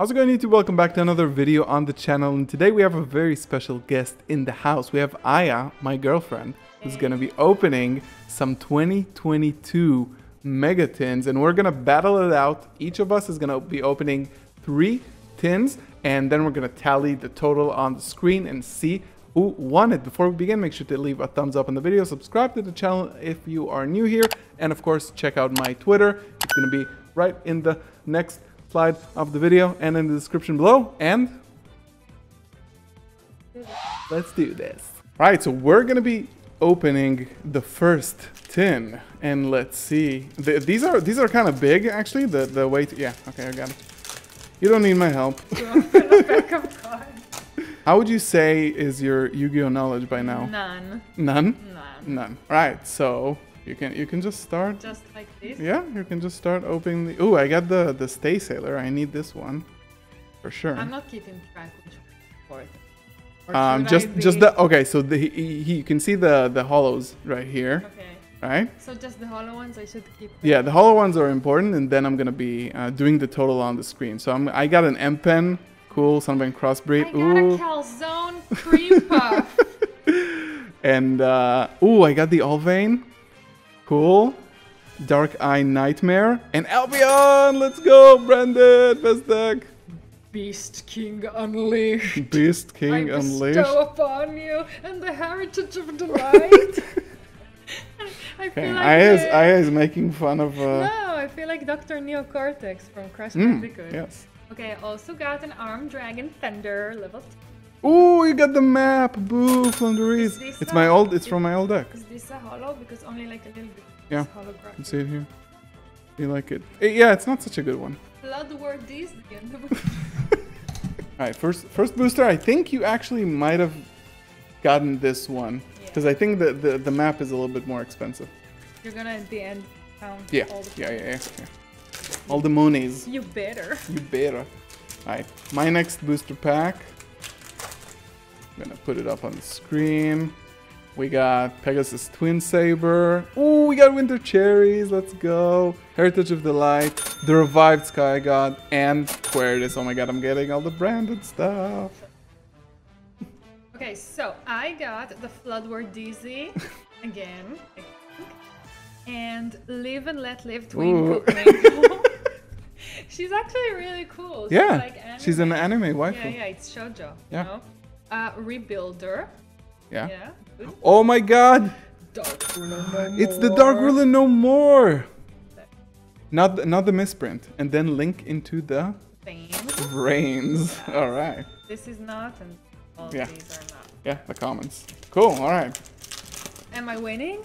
How's it going YouTube? Welcome back to another video on the channel and today we have a very special guest in the house. We have Aya, my girlfriend, who's gonna be opening some 2022 mega tins and we're gonna battle it out. Each of us is gonna be opening three tins and then we're gonna tally the total on the screen and see who won it. Before we begin, make sure to leave a thumbs up on the video, subscribe to the channel if you are new here, and of course check out my Twitter. It's gonna be right in the next slide of the video and in the description below. And let's do this. All right, so we're gonna be opening the first tin, and let's see. The, these are these are kind of big, actually. The the weight. Yeah, okay, I got it. You don't need my help. How would you say is your Yu-Gi-Oh knowledge by now? None. None. None. None. All right, so you can you can just start. Just like this. Yeah, you can just start opening the. Oh, I got the the Stay Sailor. I need this one, for sure. I'm not keeping track which fourth. Um, just just the okay. So the he, he, you can see the the hollows right here, Okay. right? So just the hollow ones I should keep. Yeah, the hollow ones are important, and then I'm gonna be uh, doing the total on the screen. So I'm I got an M pen, cool, Sunbane crossbreed. I got Ooh, a calzone cream puff. and uh, ooh, I got the Alvain, cool. Dark Eye Nightmare and Albion. Let's go, Brandon. Best deck. Beast King Unleashed. Beast King I Unleashed. bestow upon you and the heritage of delight. I Okay, feel like Aya is, Aya is making fun of. Uh, No, I feel like Dr. Neocortex from Crash mm, Bandicoot. yes. Okay, I also got an Armed Dragon Fender level Ooh, you got the map. Boo, Flanderies. this It's my old. It's from my old deck. Is this a hollow? Because only like a little bit Yeah. You see it here. You like it? Eh, Yeah, it's not such a good one. Blood word these again. All right, first first booster. I think you actually might have gotten this one because I think the, the the map is a little bit more expensive. You're gonna at the end count Yeah, all the yeah, yeah, yeah. yeah. All the monies. You better. You better. All right, my next booster pack. I'm gonna put it up on the screen. We got Pegasus Twin Saber. Ooh, we got Winter Cherries. Let's go. Heritage of the Light. The Revived Sky God. And Queritus. Oh my god, I'm getting all the branded stuff. Okay, so I got the Floodward DZ again. And Live and Let Live Twin She's actually really cool. She's Yeah, like she's an anime. anime waifu. Yeah, yeah, it's shoujo. Yeah. You know? Uh, Rebuilder. Yeah. Yeah. good. Oh my god! Dark Ruler no It's the Dark. Ruler no more! Not the, not the misprint. And then link into the Thing. brains. Alright. This is not, and all Yeah. these are not. Yeah, the commons. Cool, alright. Am I winning?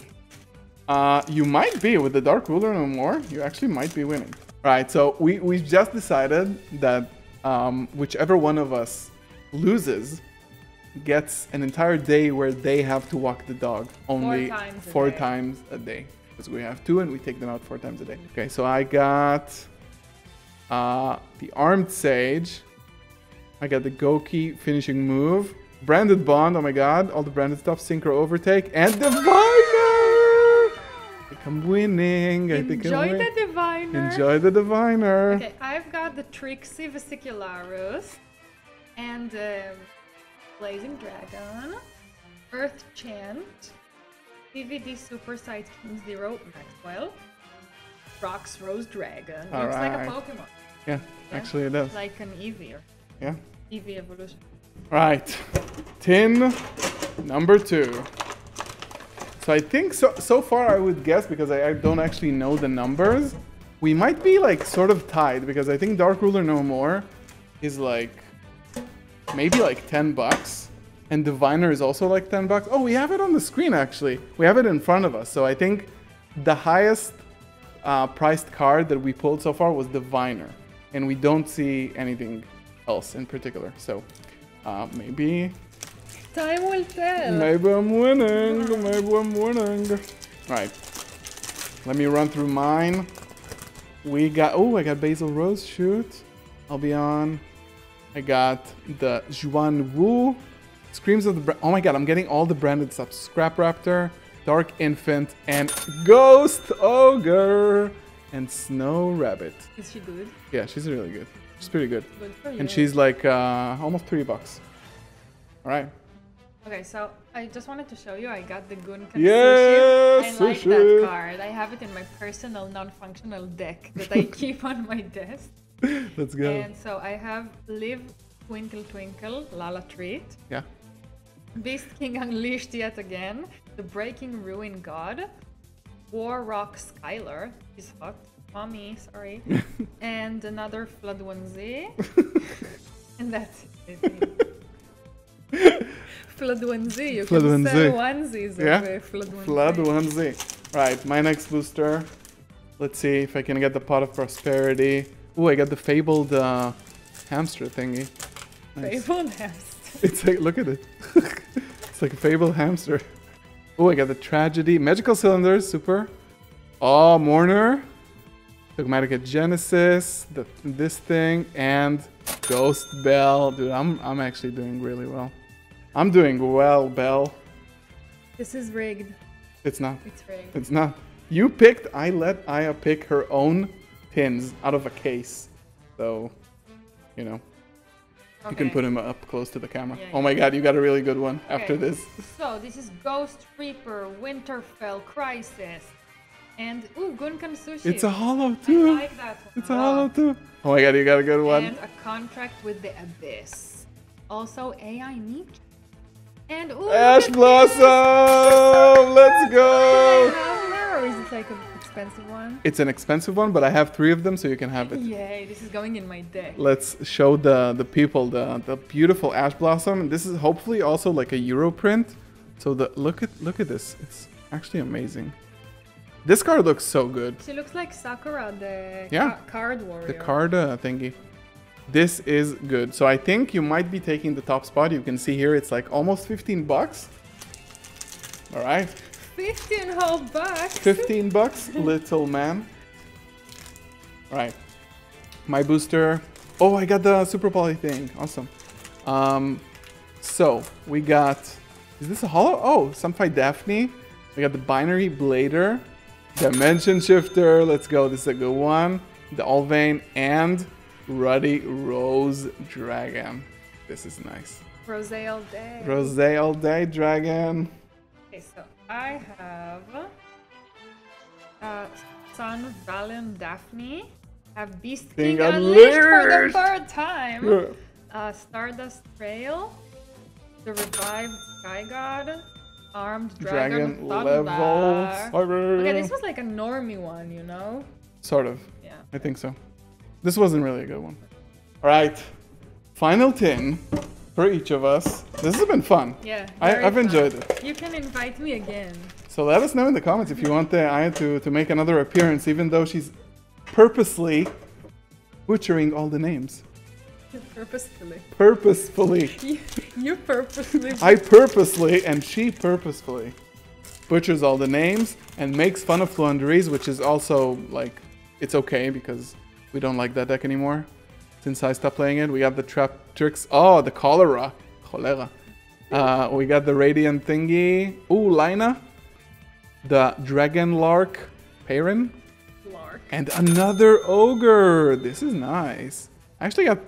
Uh, you might be with the Dark Ruler no more. You actually might be winning. Right, so we, we've just decided that um, whichever one of us loses gets an entire day where they have to walk the dog only times a four day. times a day. Because we have two and we take them out four times a day. Okay, so I got uh, the Armed Sage. I got the Goki finishing move. Branded Bond, oh my god, all the branded stuff. Synchro Overtake. And Diviner! I think I'm winning. I think I'm Enjoy winning. the diviner. Enjoy the Diviner. Okay, I've got the Trixie Vesicularus and um, Blazing Dragon, Earth Chant, DVD Super Sight King Zero Maxwell, Rox Rose Dragon. Looks like a. Pokemon, Yeah, actually it does. like an Eevee or Yeah. Eevee evolution. Right. Tin number two. So I think so so far I would guess because I, I don't actually know the numbers. We might be like sort of tied because I think Dark Ruler No More is like maybe like 10 bucks. And Diviner is also like 10 bucks. Oh, we have it on the screen actually. We have it in front of us. So I think the highest uh, priced card that we pulled so far was Diviner. And we don't see anything else in particular. So uh, maybe, Time will tell. maybe I'm winning. Maybe I'm winning. Right. Let me run through mine. We got, oh, I got Basil Rose Shoot. I'll be on. I got the Juan Wu. Screams of the, Bra- oh my god, I'm getting all the branded stuff. Scrap Raptor, Dark Infant, and Ghost Ogre, and Snow Rabbit. Is she good? Yeah, she's really good. She's pretty good. Good. And she's like uh, almost three bucks. All right. Okay, so I just wanted to show you I got the Gunkan Yes, sushi. I like that card. I have it in my personal non-functional deck that I keep on my desk. Let's go. And so I have Live Twinkle Twinkle, Lala Treat, yeah. Beast King Unleashed yet again, The Breaking Ruin God, War Rock Skylar, he's hot, mommy, sorry, and another Flood onesie, and that's it. Flood onesie, you Flood can sell onesies Yeah. of Flood onesie. Flood onesie. Right, my next booster. Let's see if I can get the pot of prosperity. Oh, I got the fabled uh, hamster thingy. Nice. Fabled hamster. It's like, look at it. it's like a fabled hamster. Oh, I got the tragedy. Magical cylinders, super. Oh, Mourner. Dogmatika Genesis. The, this thing. And Ghost Belle. Dude, I'm, I'm actually doing really well. I'm doing well, Bell. This is rigged. It's not. It's rigged. It's not. You picked, I let Aya pick her own pins out of a case. So, you know, you can put him up close to the camera. Yeah, oh my god, you got a really good one after this. So this is Ghost Reaper, Winterfell Crisis, and ooh, Gunkan Sushi. It's a hollow too. I like that one. It's a hollow too. Oh my god, you got a good one. And a contract with the Abyss. Also AI Nietzsche. And ooh, Ash look at this! Blossom! Let's go! is it like an expensive one? It's an expensive one, but I have three of them, so you can have it. Yay, this is going in my deck. Let's show the the people the the beautiful ash blossom. This is hopefully also like a Euro print. So the look at look at this. It's actually amazing. This card looks so good. She looks like Sakura, the Yeah. ca- card warrior. The card uh, thingy. This is good. So I think you might be taking the top spot. You can see here it's like almost 15 bucks. All right. 15 whole bucks. 15 bucks, little man. All right. My booster. Oh, I got the super poly thing. Awesome. Um, so we got. Is this a hollow? Oh, Sunfight Daphne. We got the binary blader, dimension shifter. Let's go. This is a good one. The Alvain and Ruddy Rose Dragon. This is nice. Rose all day. Rose all day dragon. Okay, so I have uh, Sun, Valen, Daphne. Have Beast King King Unleashed for the third time. Yeah. Uh, Stardust Trail. The Revived Sky God. Armed Dragon, Dragon level. Okay, this was like a normie one, you know? Sort of. Yeah. I think so. This wasn't really a good one. All right. Final tin for each of us. This has been fun. Yeah. I, I've fun. enjoyed it. You can invite me again. So let us know in the comments if you want the Aya to, to make another appearance, even though she's purposely butchering all the names. Purposefully. Purposefully. You, you purposely. I purposely and she purposefully butchers all the names and makes fun of Fluanderies, which is also like it's okay because we don't like that deck anymore. Since I stopped playing it, we got the trap tricks. Oh, the cholera, cholera. Uh, we got the radiant thingy. Ooh, Lina, the dragon lark, Perrin, Lark. and another ogre. This is nice. I actually got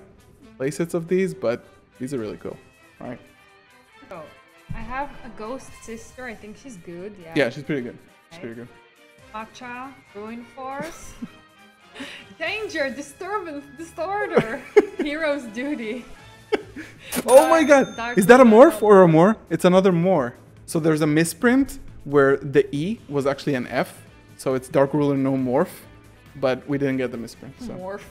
playsets of these, but these are really cool. All right. Oh, I have a ghost sister. I think she's good. Yeah. Yeah, she's pretty good. She's pretty good. Matcha, Ruin Force. Danger, disturbance, disorder. Hero's duty. Oh my god! dark Is that a morph morph. or a more? It's another more. So there's a misprint where the E was actually an F. So it's Dark Ruler no morph. But we didn't get the misprint. So. Morph.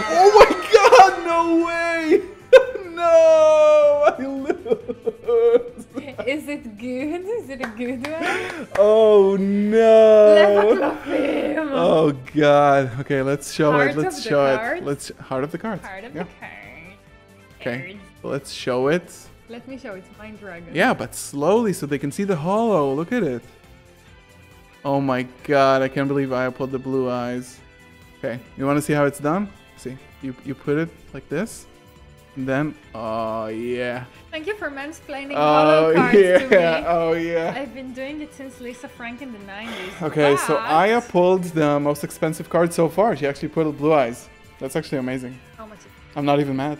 Oh my god! No way! no! I lose! Is it good? Is it a good one? Oh no! Oh god. Okay, let's show Heart it. Let's show it. cards? Let's heart of the cards. Heart of yeah. the card. Okay. Let's show it. Let me show it! it's Mind Dragon. Yeah, but slowly so they can see the hollow. Look at it. Oh my god, I can't believe I pulled the blue eyes. Okay, you want to see how it's done? See, you you put it like this, then oh yeah, Thank you for mansplaining oh cards yeah, to me. oh yeah. I've been doing it since Lisa Frank in the 90s. Okay, so Aya pulled the most expensive card so far. She actually pulled blue eyes. That's actually amazing. How much? I'm not even mad.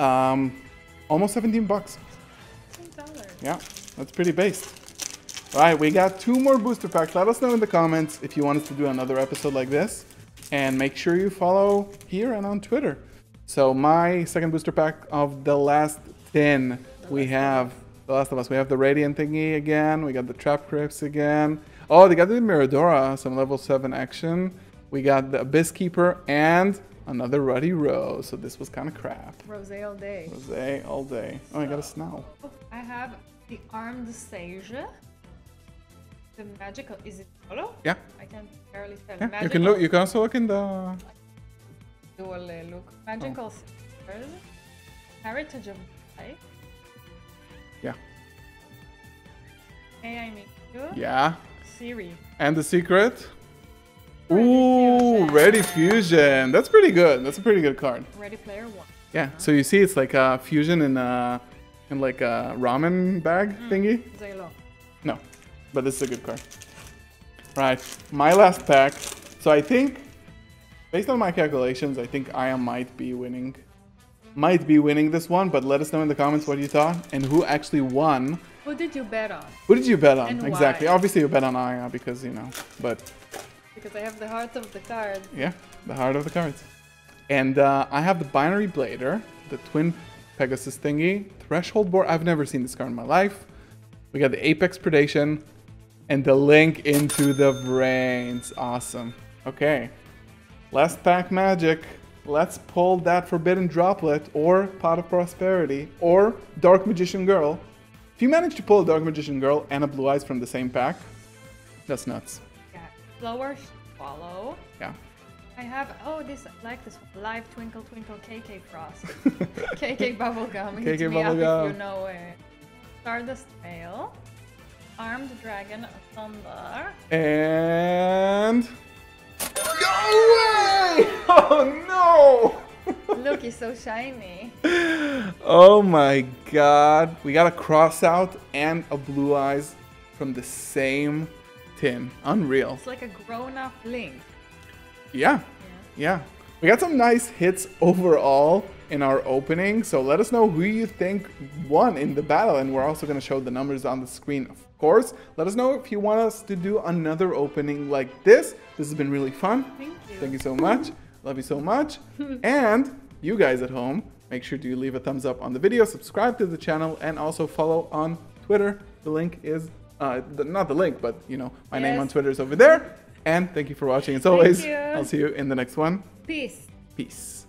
Um, almost 17 bucks. $10. Yeah, that's pretty based. All right, we got two more booster packs. Let us know in the comments if you want us to do another episode like this. And make sure you follow here and on Twitter. So my second booster pack of the last 10, we have The Last of Us. We have the Radiant thingy again. We got the Trap Crypts again. Oh, they got the Miradora, some level 7 action. We got the Abyss Keeper and another Ruddy Rose. So this was kind of crap. Rose all day. Rose all day. Oh, I got a Snow. I have the Armed Sage. The magical. Is it solo? Yeah. I can barely spell. Yeah, magical you can look. You can also look in the. Dual uh, look. Magical Sisters. Heritage of Life. Yeah. AI Miku. Yeah. Siri. And the secret. Ooh. Ready Fusion. That's pretty good. That's a pretty good card. Ready Player One. Yeah. So you see, it's like a fusion in a in like a ramen bag thingy. Zaylo. No, but this is a good card. Right. My last pack. So I think, based on my calculations, I think Aya might be winning. Might be winning this one, but let us know in the comments what you thought and who actually won. Who did you bet on? Who did you bet on? And exactly. why? Obviously, you bet on Aya because you know, but Because I have the heart of the card. Yeah, the heart of the cards. And uh, I have the Binary Blader, the Twin Pegasus thingy, Threshold Borg. I've never seen this card in my life. We got the Apex Predation, and the Link into the VRAINS. Awesome. Okay. Last pack magic. Let's pull that Forbidden Droplet, or Pot of Prosperity, or Dark Magician Girl. If you manage to pull a Dark Magician Girl and a Blue Eyes from the same pack, that's nuts. Yeah. Flower Swallow. Yeah. I have oh this like this one. Live Twinkle Twinkle KK Frost. KK Bubblegum. Hit KK me up if Bubblegum. you know it. Stardust Veil. Armed Dragon Thunder. And no way! Oh no! Look, he's so shiny. Oh my god! We got a cross out and a blue eyes from the same tin. Unreal. It's like a grown-up Link. Yeah, yeah. We got some nice hits overall in our opening. So let us know who you think won in the battle, and we're also gonna show the numbers on the screen, of course. Let us know if you want us to do another opening like this. This has been really fun. Thank you. Thank you so much. Love you so much. and you guys at home, make sure to leave a thumbs up on the video, subscribe to the channel, and also follow on Twitter. The link is, uh, the, not the link, but you know, my name on Twitter is over there. And thank you for watching. As always. I'll see you in the next one. Peace. Peace.